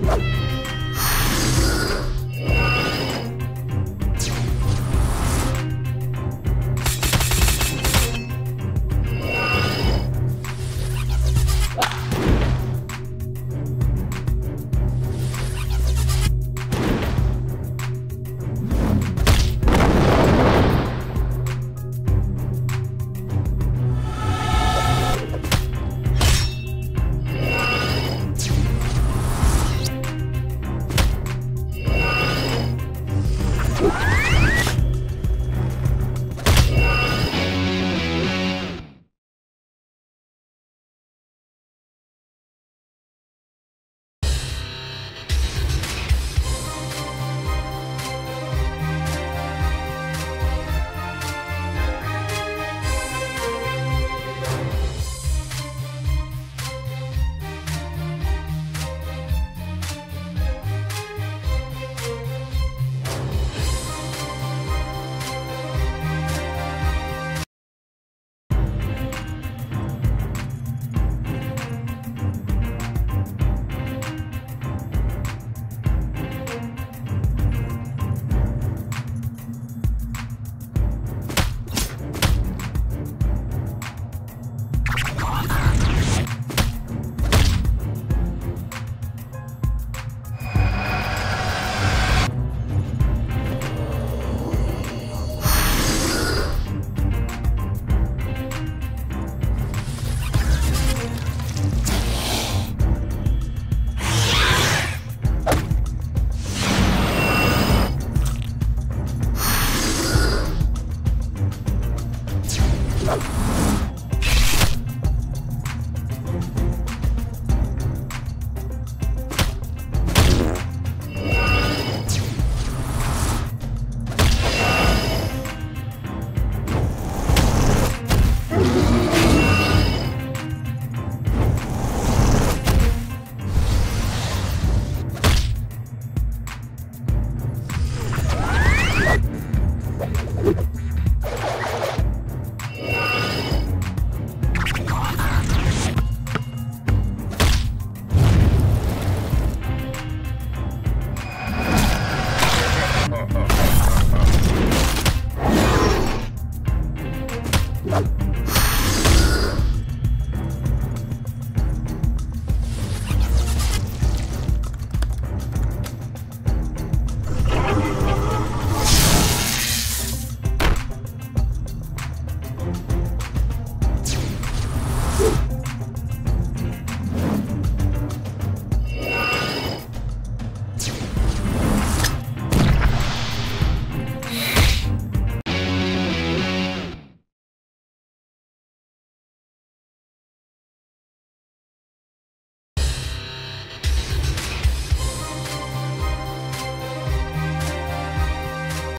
you